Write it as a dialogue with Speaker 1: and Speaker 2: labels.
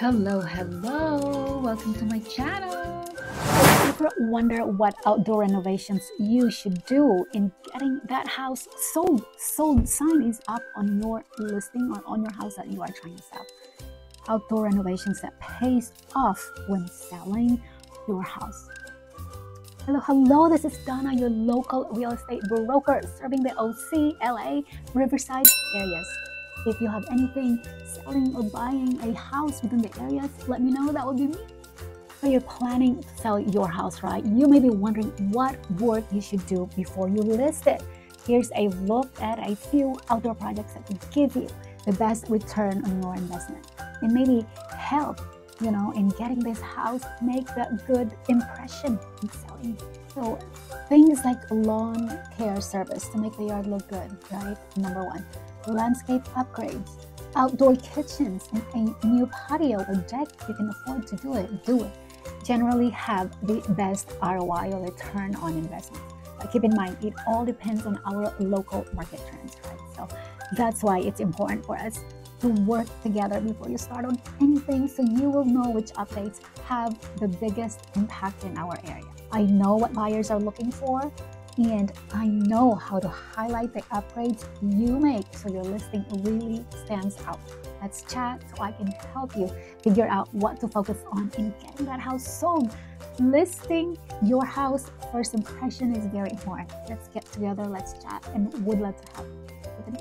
Speaker 1: Hello, hello, welcome to my channel.
Speaker 2: Ever wonder what outdoor renovations you should do in getting that house sold? Sold sign is up on your listing or on your house that you are trying to sell. Outdoor renovations that pays off when selling your house. Hello, hello, this is Donna, your local real estate broker serving the OC, LA, Riverside areas. If you have anything selling or buying a house within the areas, let me know. That would be me. So you're planning to sell your house, right? You may be wondering what work you should do before you list it. Here's a look at a few outdoor projects that can give you the best return on your investment and maybe help, you know, in getting this house make that good impression in selling. So things like lawn care service to make the yard look good, right? Number one landscape upgrades, outdoor kitchens, and a new patio or deck. You can afford to do it, do it. Generally have the best ROI or return on investment. But keep in mind, it all depends on our local market trends, right? So that's why it's important for us to work together before you start on anything so you will know which updates have the biggest impact in our area. I know what buyers are looking for and I know how to highlight the upgrades you make so your listing really stands out. Let's chat so I can help you figure out what to focus on in getting that house sold. Listing your house first impression is very important. Let's get together, let's chat, and would love to help with an